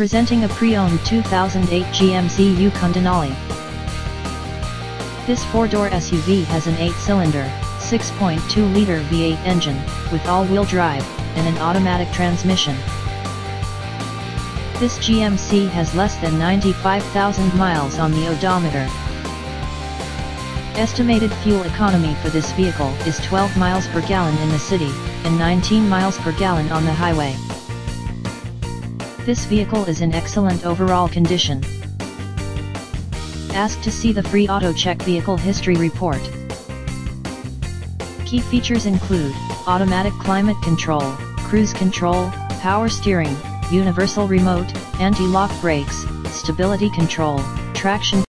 Presenting a pre-owned 2008 GMC Yukon Denali. This four-door SUV has an 8-cylinder, 6.2-liter V8 engine, with all-wheel drive, and an automatic transmission. This GMC has less than 95,000 miles on the odometer. Estimated fuel economy for this vehicle is 12 miles per gallon in the city, and 19 miles per gallon on the highway. This vehicle is in excellent overall condition. Ask to see the free AutoCheck Vehicle History Report. Key features include, automatic climate control, cruise control, power steering, universal remote, anti-lock brakes, stability control, traction